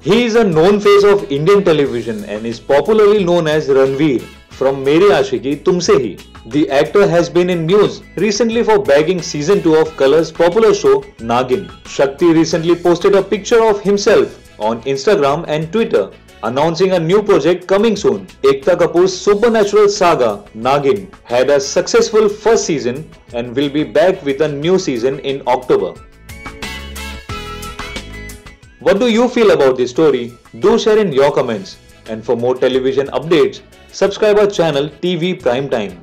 He is a known face of Indian television and is popularly known as Ranveer from Meri Aashiqui Tum Se Hi. The actor has been in news recently for bagging season 2 of Color's popular show Naagin. Shakti recently posted a picture of himself on Instagram and Twitter announcing a new project coming soon. Ekta Kapoor's supernatural saga Naagin had a successful first season and will be back with a new season in October. What do you feel about this story? Do share in your comments. And for more television updates, subscribe our channel TV Prime Time.